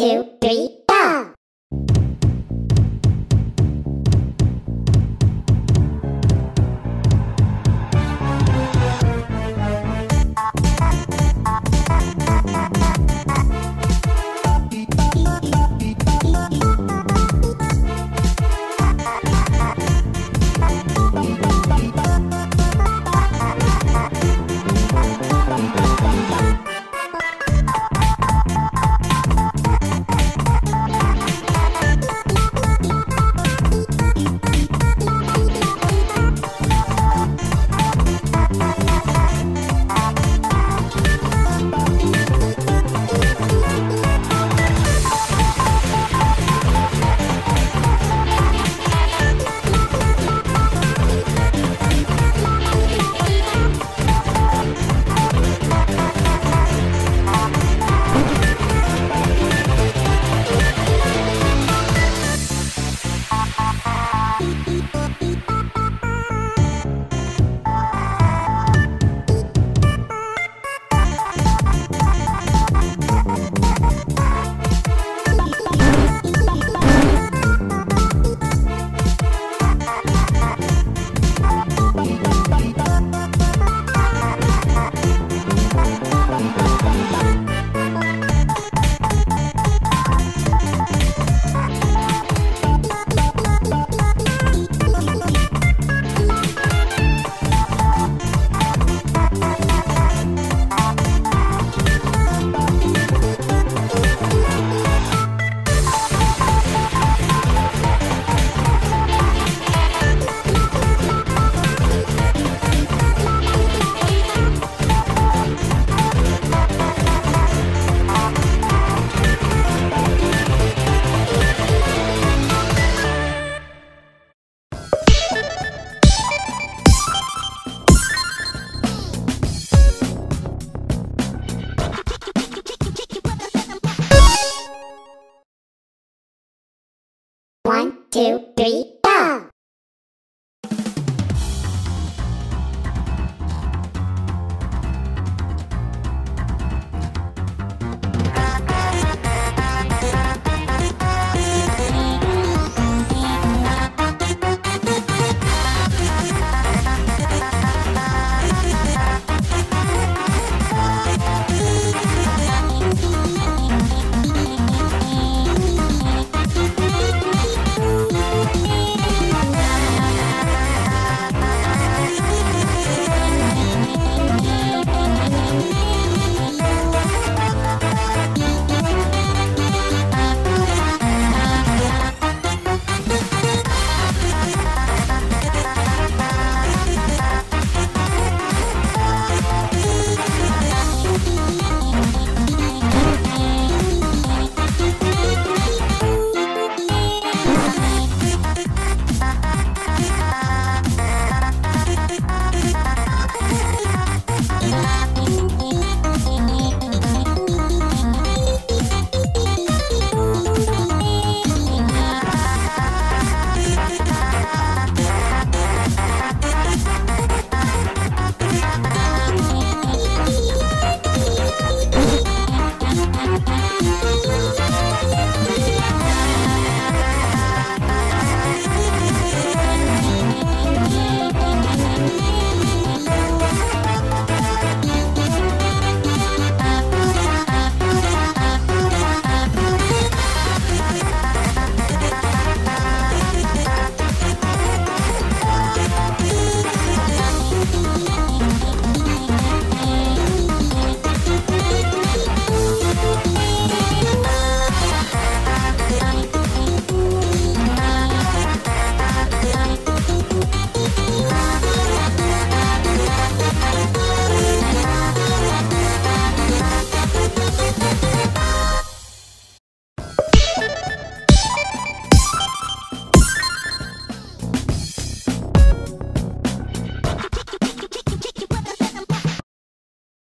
Two, three, two, three.